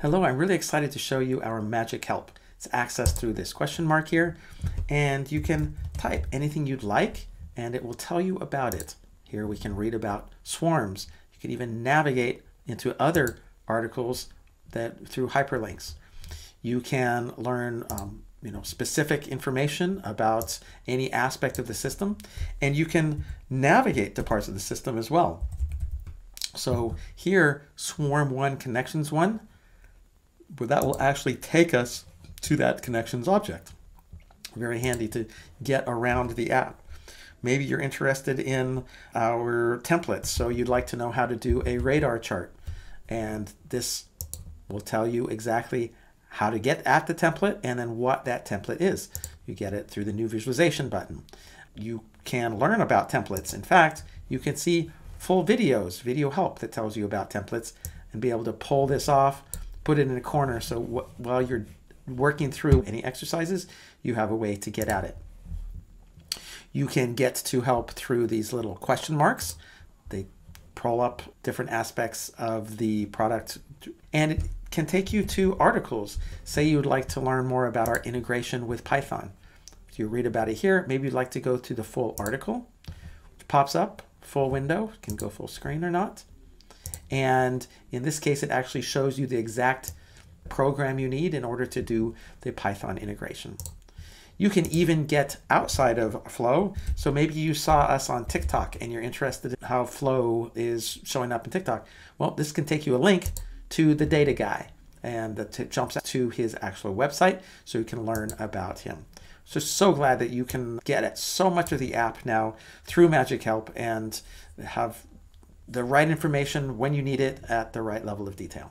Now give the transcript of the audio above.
Hello, I'm really excited to show you our magic help. It's accessed through this question mark here, and you can type anything you'd like, and it will tell you about it. Here we can read about swarms. You can even navigate into other articles that through hyperlinks. You can learn um, you know, specific information about any aspect of the system, and you can navigate to parts of the system as well. So here, Swarm 1 Connections 1 but that will actually take us to that connections object. Very handy to get around the app. Maybe you're interested in our templates, so you'd like to know how to do a radar chart. And this will tell you exactly how to get at the template and then what that template is. You get it through the new visualization button. You can learn about templates. In fact, you can see full videos, video help that tells you about templates and be able to pull this off put it in a corner so while you're working through any exercises, you have a way to get at it. You can get to help through these little question marks. They pull up different aspects of the product and it can take you to articles. Say you'd like to learn more about our integration with Python. If you read about it here, maybe you'd like to go to the full article, which pops up, full window, can go full screen or not. And in this case, it actually shows you the exact program you need in order to do the Python integration. You can even get outside of Flow. So maybe you saw us on TikTok and you're interested in how Flow is showing up in TikTok. Well, this can take you a link to the data guy and it jumps to his actual website so you can learn about him. So, so glad that you can get at so much of the app now through Magic Help and have the right information when you need it at the right level of detail.